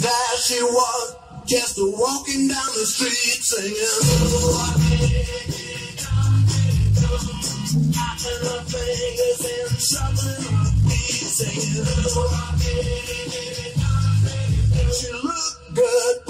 There she was, just walking down the street singing. Oh, fingers and feet, singing. She looked good.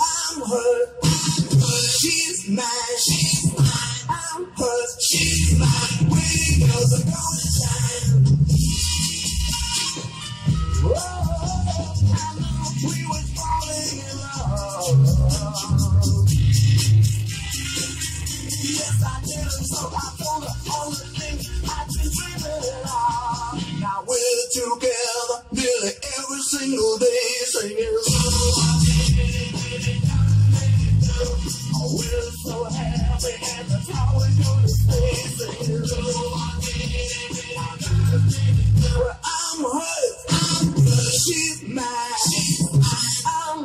I'm hurt. She's mine. She's mine. I'm hurt. She's mine. We go gonna I'm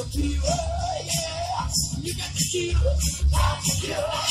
the key, Oh, yeah. You got the key. I'm the feel.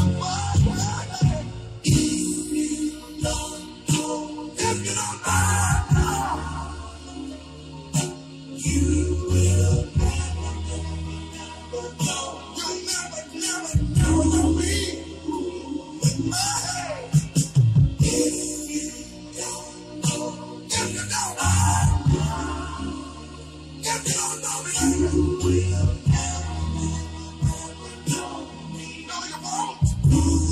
Ooh.